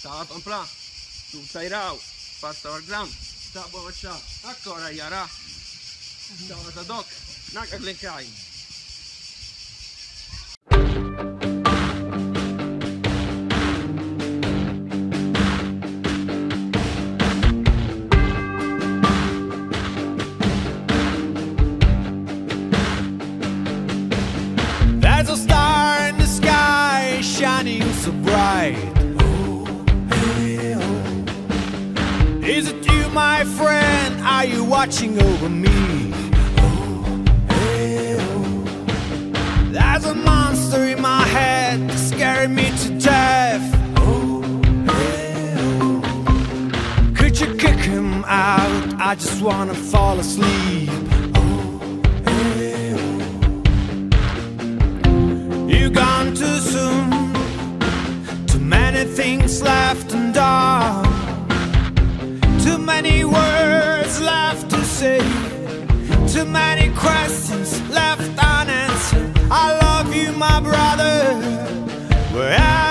Start on plan. Two side out. Past our ground. Stop over shot. Akkora jara. Start a dock. Nakaglinkrajn. Friend? Are you watching over me? Oh, hey, oh. There's a monster in my head scaring me to death. Oh, hey, Could you kick him out? I just wanna fall asleep. You gone too soon. Too many things left say. Too many questions left unanswered. I love you, my brother, wherever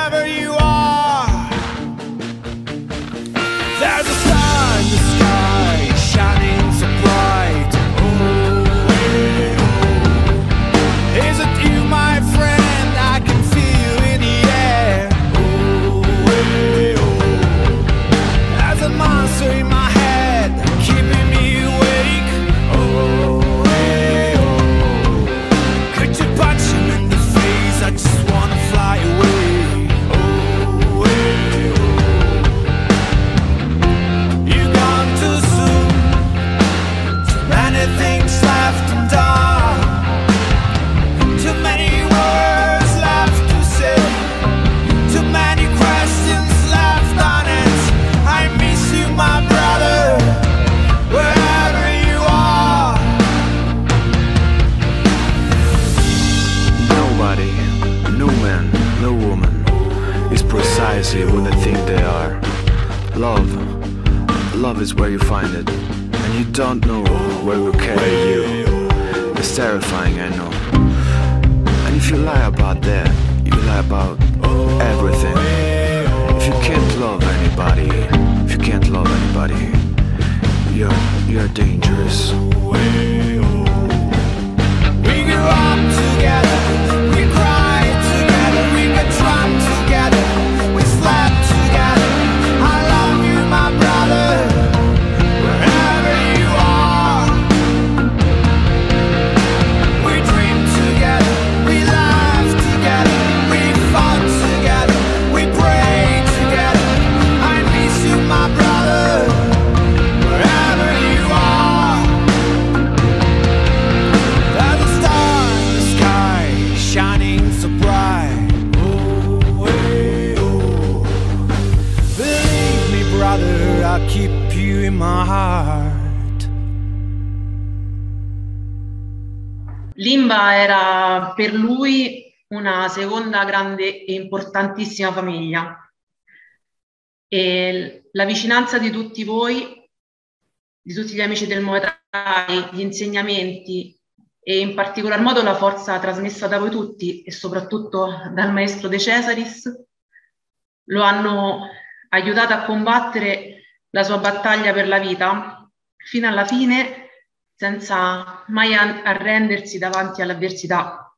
precisely what they think they are. Love, love is where you find it, and you don't know where will carry you. It's terrifying, I know. And if you lie about that, you lie about everything. If you can't love anybody, if you can't love anybody, you're you're dangerous. So bright. Hey, oh. Believe me, brother, I'll keep you in my heart. Limba era per lui una seconda grande e importantissima famiglia. E la vicinanza di tutti voi, di tutti gli amici del Muay Thai, gli insegnamenti e in particolar modo la forza trasmessa da voi tutti e soprattutto dal maestro De Cesaris, lo hanno aiutato a combattere la sua battaglia per la vita fino alla fine senza mai arrendersi davanti all'avversità.